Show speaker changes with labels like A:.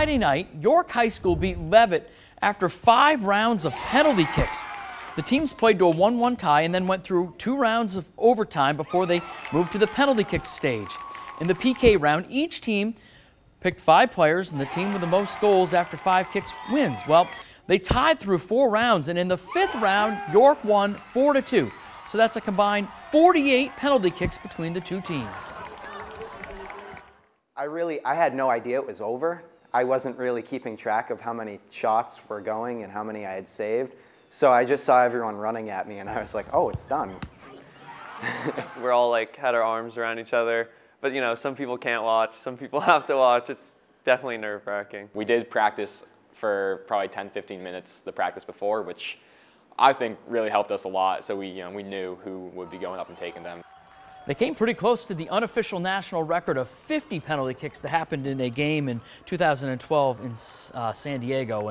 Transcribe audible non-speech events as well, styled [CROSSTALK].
A: Friday night, York High School beat Leavitt after five rounds of penalty kicks. The teams played to a 1-1 tie and then went through two rounds of overtime before they moved to the penalty kick stage. In the PK round, each team picked five players, and the team with the most goals after five kicks wins. Well, they tied through four rounds, and in the fifth round, York won 4 to 2. So that's a combined 48 penalty kicks between the two teams.
B: I really, I had no idea it was over. I wasn't really keeping track of how many shots were going and how many I had saved. So I just saw everyone running at me and I was like, oh, it's done. [LAUGHS]
C: We're all like had our arms around each other. But you know, some people can't watch, some people [LAUGHS] have to watch. It's definitely nerve wracking.
D: We did practice for probably 10, 15 minutes the practice before, which I think really helped us a lot. So we, you know, we knew who would be going up and taking them.
A: They came pretty close to the unofficial national record of 50 penalty kicks that happened in a game in 2012 in uh, San Diego.